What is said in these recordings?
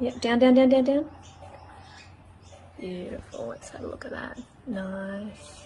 Yep, down, down, down, down, down. Beautiful. Let's have a look at that. Nice.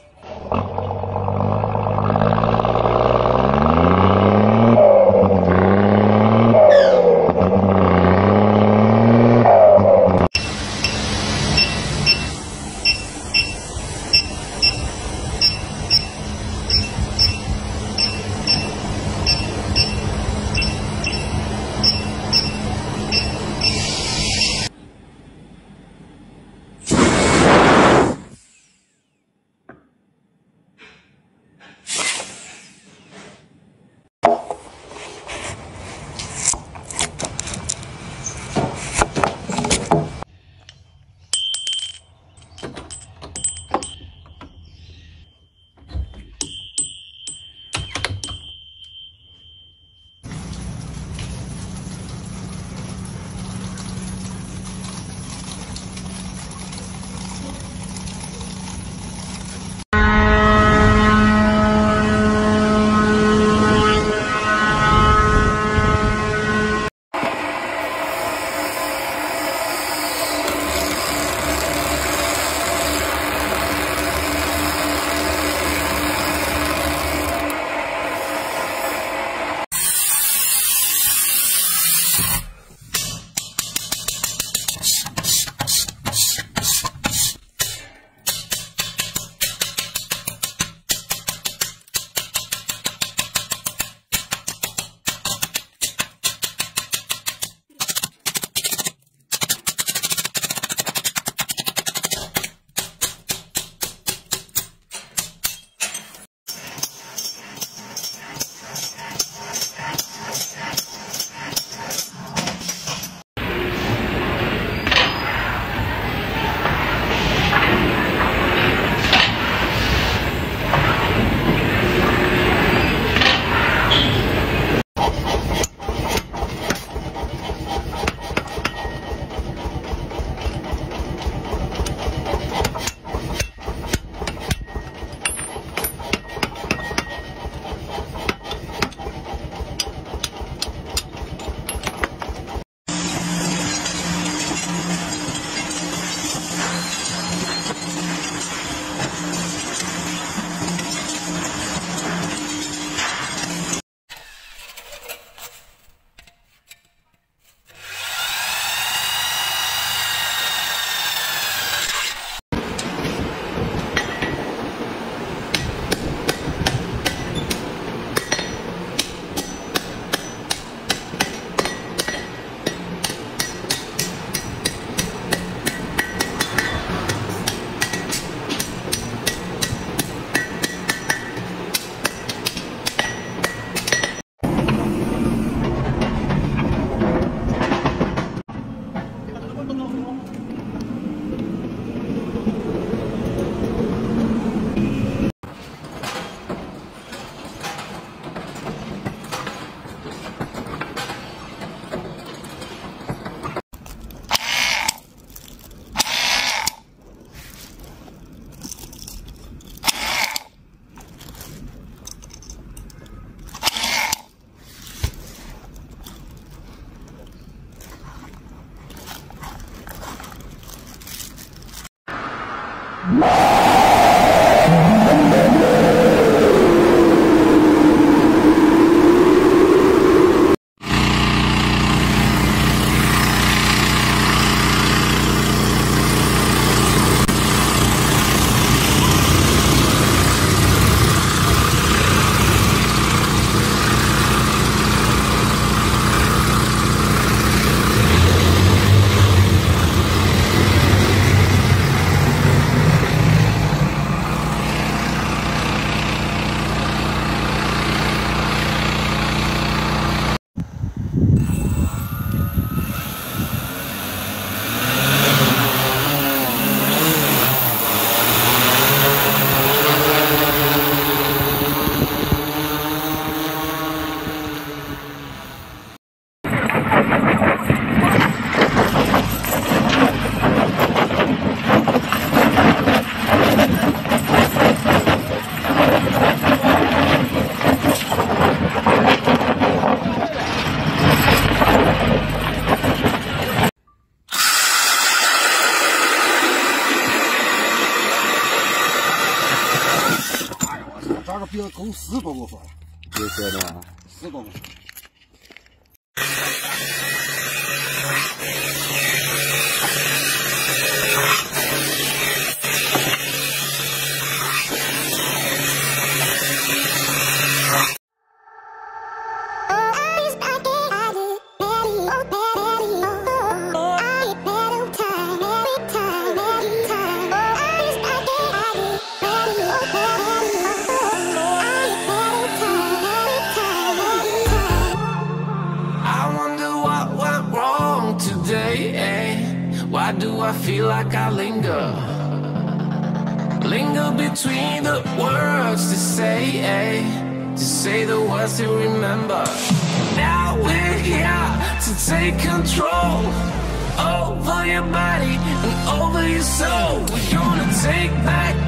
No! 公司，我给我说了，就是的嘛，是这。Today. Eh? Why do I feel like I linger? Linger between the words to say, eh? To say the words to remember. Now we're here to take control over your body and over your soul. We're gonna take back